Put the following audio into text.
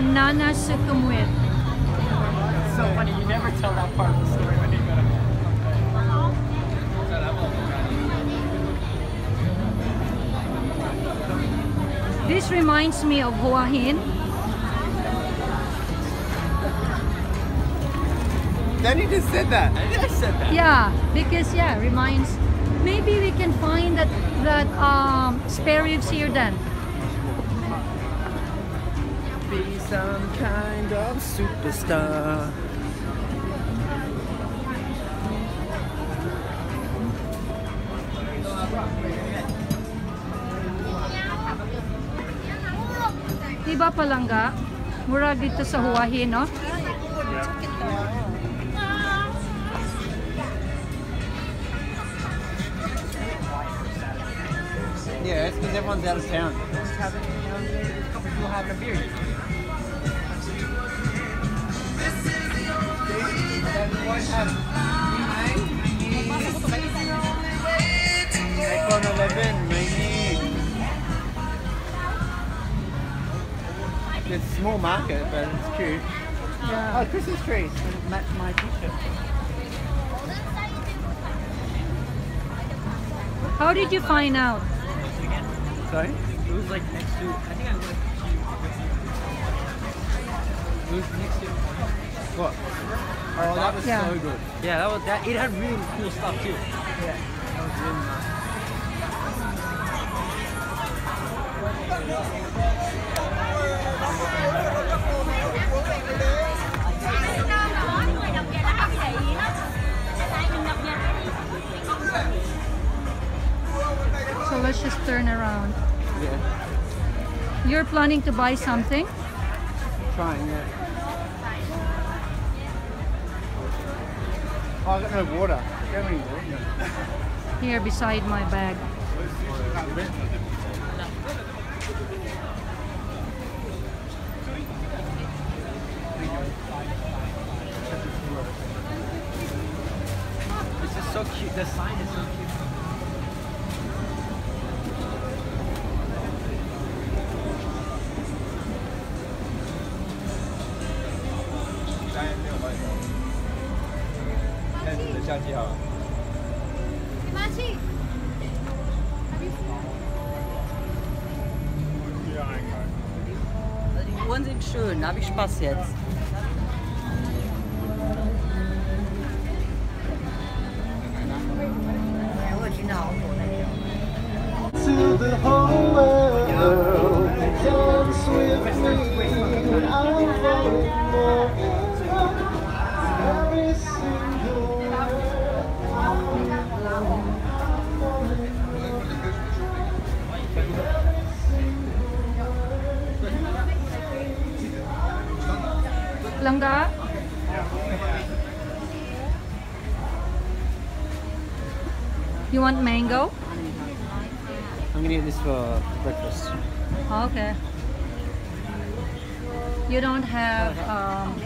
Nana Sukhumvit. It's so funny, you never tell that part of the story when you go to This reminds me of Hua Hin. Danny just said that. I said that. Yeah, because yeah, reminds. Maybe we can find that that um, spare ribs here then. Be some kind of superstar. Di ba palangga? Mura dito sa Hua Hin, no? Yeah, it's because everyone's out of town. Just having, you know, there's a couple people having a beer. iPhone 11, mainly. It's a small market, but it's cute. Yeah. Oh, Christmas trees. Match my t-shirt. How did you find out? Sorry? It was like next to, I think I went to It was next to, What? Oh, that was Yeah. so good. yeah, that was, that, it had really cool stuff too. Yeah. That was really nice. So let's just turn around. Yeah. You're planning to buy something? Trying, yeah. Oh, I got no water. Do have any water? Here beside my bag. This is so cute. The sign is so cute. Himachi also die Uhren sind schön, da habe ich Spaß jetzt. Ja, genau. Langga? You want mango? I'm gonna eat this for breakfast. Okay. You don't have um,